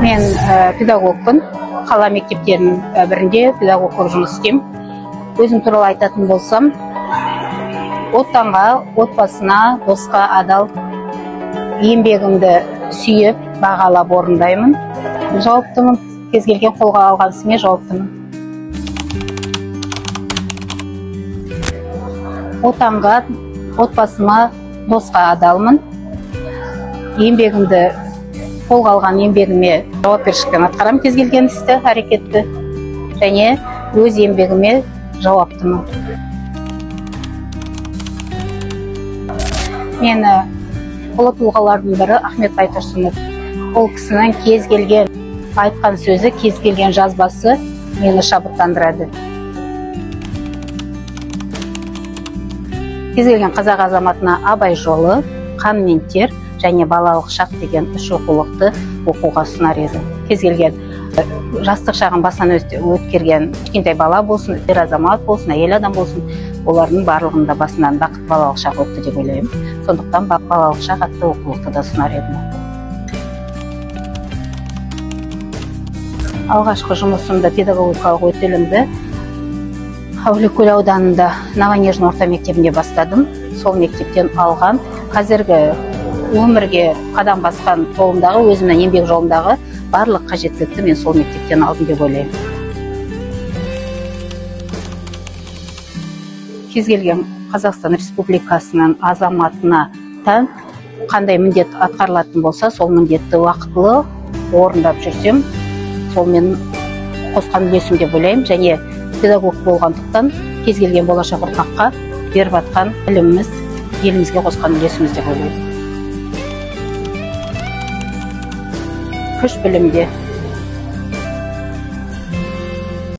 мен ә, педагогпын. Қала мектептерінің ә, бірінде педагог болып жұмыс істеймін. Өзім туралы айтатын болсам отанға отбасына досқа адал еңбегімді сүйіп бағалап орындаймын. Жауаптымын. Кез келген қолға алған ісіме жауаптымын. Отанға отбасыма досқа адалмын. Еңбегімді қолға алған еңбегіме жауапкершілікпен атқарамын кез келген істі әрекетті және өз еңбегіме жауаптымын мені ұлы тұлғалардың бірі ахмет байтұрсынов. Ол кісінің кез келген айтқан сөзі кез келген жазбасы мені шабыттандырады. Кез келген қазақ азаматына абай жолы қан мен тер және балалық шақ деген үш оқулықты оқуға ұсынар еді. Кез келген жастық шағын басынан өткерген кішкентай бала болсын ер азамат болсын әйел адам болсын олардың барлығында басынан бақыт балалық шақ өтті деп ойлаймын. Сондықтан балалық шақ атты оқулықты да ұсынар едім. Алғашқы жұмысымды педагогикалық өтілімді әулиекөл ауданында новонежный орта мектебінде бастадым. Сол мектептен алған қазіргі өмірге қадам басқан жолымдағы өзімнің еңбек жолымдағы барлық қажеттілікті мен сол мектептен алдым деп ойлаймын. Кез келген қазақстан республикасының азаматына тән қандай міндет атқарылатын болса сол міндетті уақытылы орындап жүрсем сол менің қосқан үлесім деп ойлаймын. Және педагог болғандықтан кез келген болашақ ұрпаққа беріп жатқан біліміміз елімізге қосқан үлесіміз деп ойлаймын күш білімде